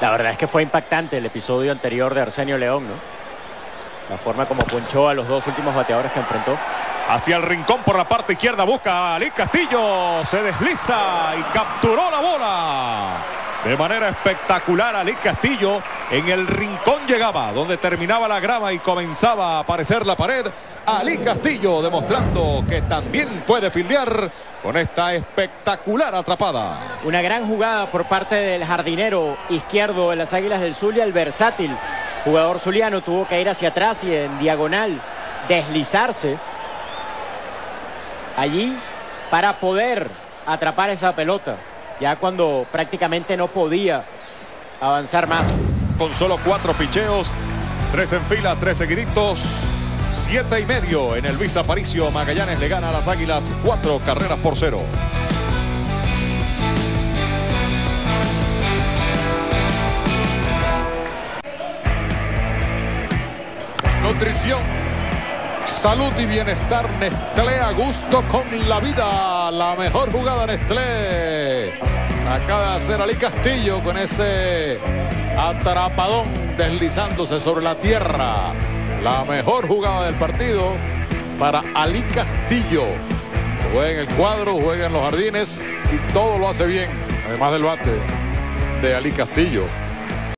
La verdad es que fue impactante el episodio anterior de Arsenio León, ¿no? La forma como ponchó a los dos últimos bateadores que enfrentó. Hacia el rincón por la parte izquierda busca a Ali Castillo. Se desliza y capturó la bola. De manera espectacular Ali Castillo en el rincón llegaba donde terminaba la grama y comenzaba a aparecer la pared. Ali Castillo demostrando que también puede fildear con esta espectacular atrapada. Una gran jugada por parte del jardinero izquierdo de las Águilas del Zulia, el versátil jugador zuliano tuvo que ir hacia atrás y en diagonal deslizarse allí para poder atrapar esa pelota ya cuando prácticamente no podía avanzar más. Con solo cuatro picheos, tres en fila, tres seguiditos, siete y medio en el Luis Aparicio. Magallanes le gana a las Águilas cuatro carreras por cero. Nutrición, salud y bienestar Nestlé a gusto con la vida. La mejor jugada Nestlé. Acaba de hacer Ali Castillo con ese atrapadón deslizándose sobre la tierra. La mejor jugada del partido para Ali Castillo. Juega en el cuadro, juega en los jardines y todo lo hace bien. Además del bate de Ali Castillo.